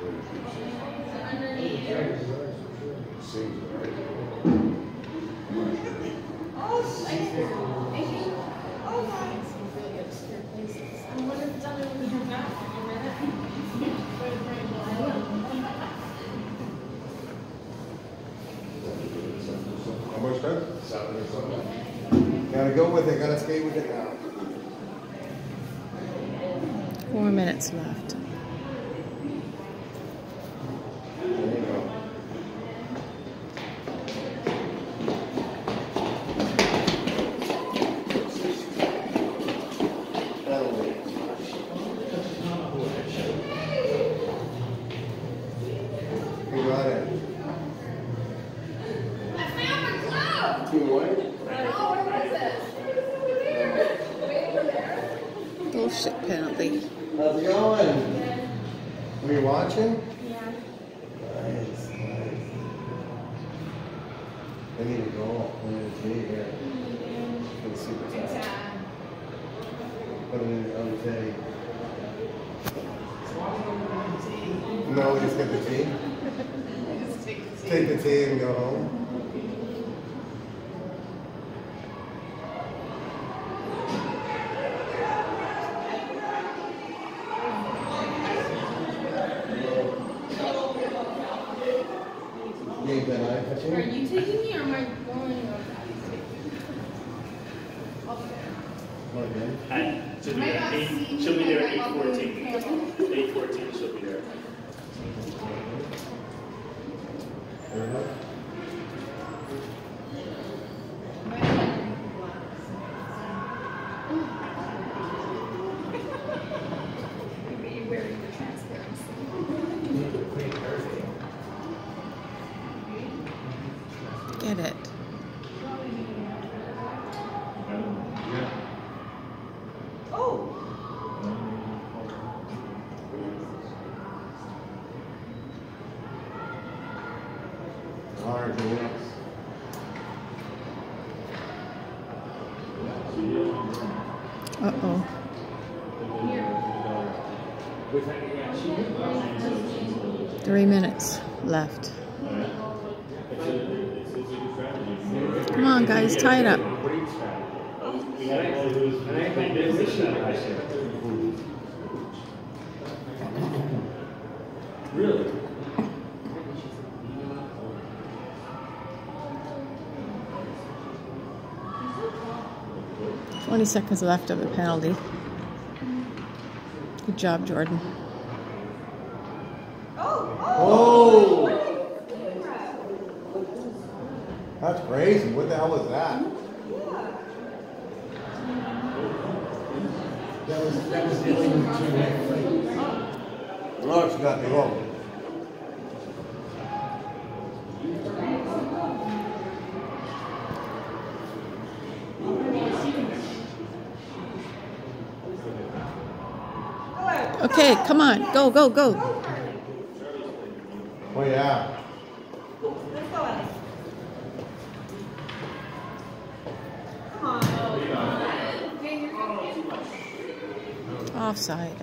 How much time? Gotta go with it, gotta stay with it now. Four minutes left. There you go. That'll wait. You got it. I found my glove! You what? Oh, what was it? Wait over there. Bullshit penalty. How's it going? Were you watching? Yeah. Nice, nice. I need to go. I need to be here. For the super It's, tag. uh, Put it in the other tag. No, we just get the tea. Take the tea and go home. Game that I Are you taking me or am I going? What again? At, she'll be there at eight, she'll be there at eight fourteen. Eight fourteen, she'll be there. Everybody? Wearing Get it. Hard oh. to. Uh-oh. Three minutes left. Come on, guys, tie it up. Really? Twenty seconds left of the penalty. Good job, Jordan. Oh! That's crazy. What the hell was that? Yeah. That was, that was dealing with two Oh, she got me wrong. Okay, come on, go, go, go. Oh, yeah. Offside.